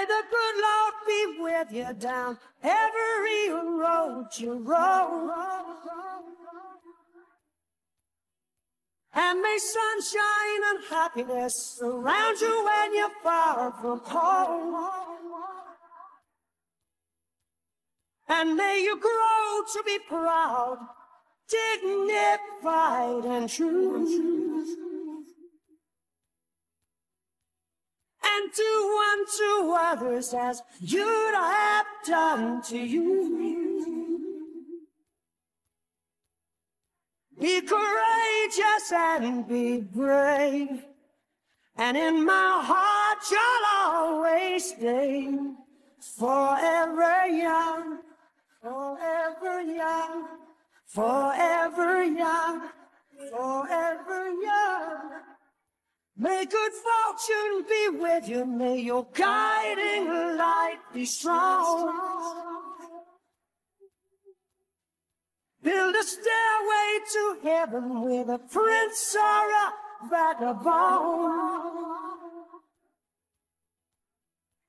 May the good Lord be with you down every road you roll. And may sunshine and happiness surround you when you're far from home. And may you grow to be proud, dignified, and true. Do unto others as you'd have done to you. Be courageous and be brave, and in my heart you'll always stay forever young, forever young, forever May good fortune be with you. May your guiding light be strong. Build a stairway to heaven with a prince or a vagabond.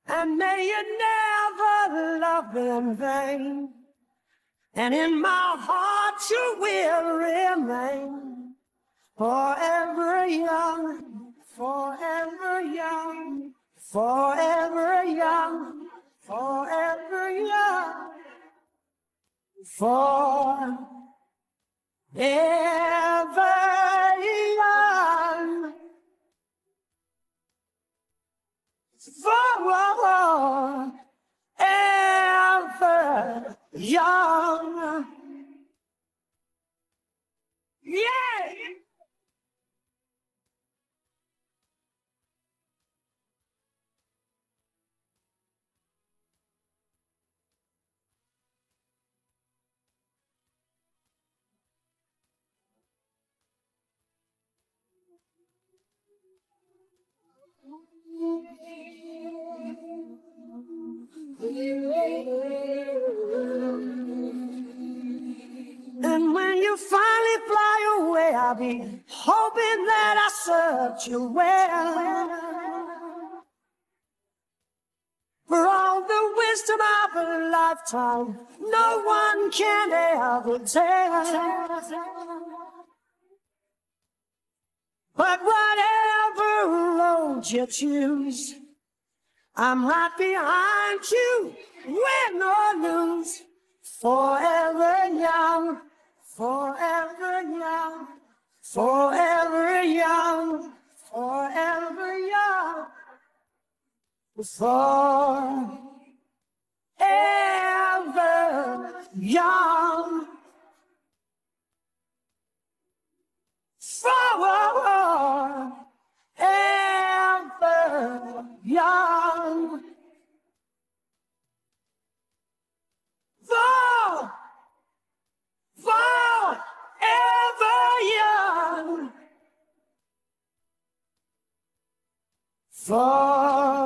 And may you never love in vain. And in my heart you will remain forever young forever young, forever young, forever young, forever young. And when you finally fly away, I'll be hoping that I served you well. For all the wisdom of a lifetime, no one can ever tell. But whatever you choose, I'm right behind you, win or lose. Forever young, forever young, forever young, forever young, forever young. Young. For, forever young. For